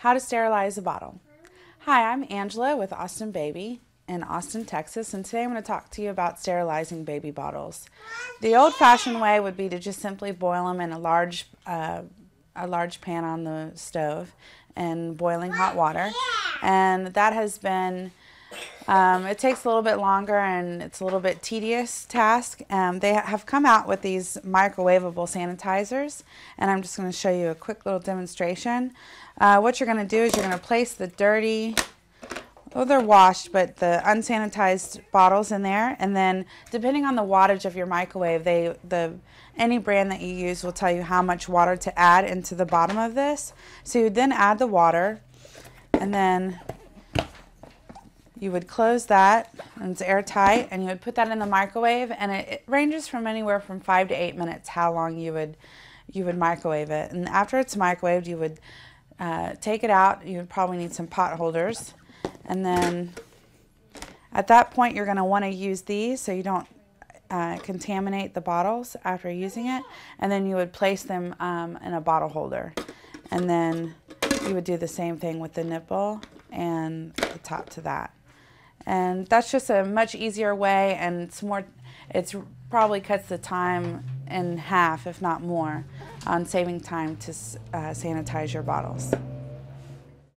How to sterilize a bottle. Hi, I'm Angela with Austin Baby in Austin, Texas, and today I'm going to talk to you about sterilizing baby bottles. The old-fashioned way would be to just simply boil them in a large, uh, a large pan on the stove in boiling hot water, and that has been um, it takes a little bit longer and it's a little bit tedious task. Um, they have come out with these microwavable sanitizers and I'm just going to show you a quick little demonstration. Uh, what you're going to do is you're going to place the dirty, oh they're washed, but the unsanitized bottles in there and then depending on the wattage of your microwave, they the any brand that you use will tell you how much water to add into the bottom of this. So you then add the water and then you would close that and it's airtight and you would put that in the microwave and it, it, ranges from anywhere from five to eight minutes how long you would you would microwave it. And after it's microwaved you would uh, take it out. You would probably need some pot holders. And then at that point you're going to want to use these so you don't uh, contaminate the bottles after using it. And then you would place them um, in a bottle holder. And then you would do the same thing with the nipple and the top to that and that's just a much easier way and it's more it's probably cuts the time in half if not more on saving time to uh, sanitize your bottles.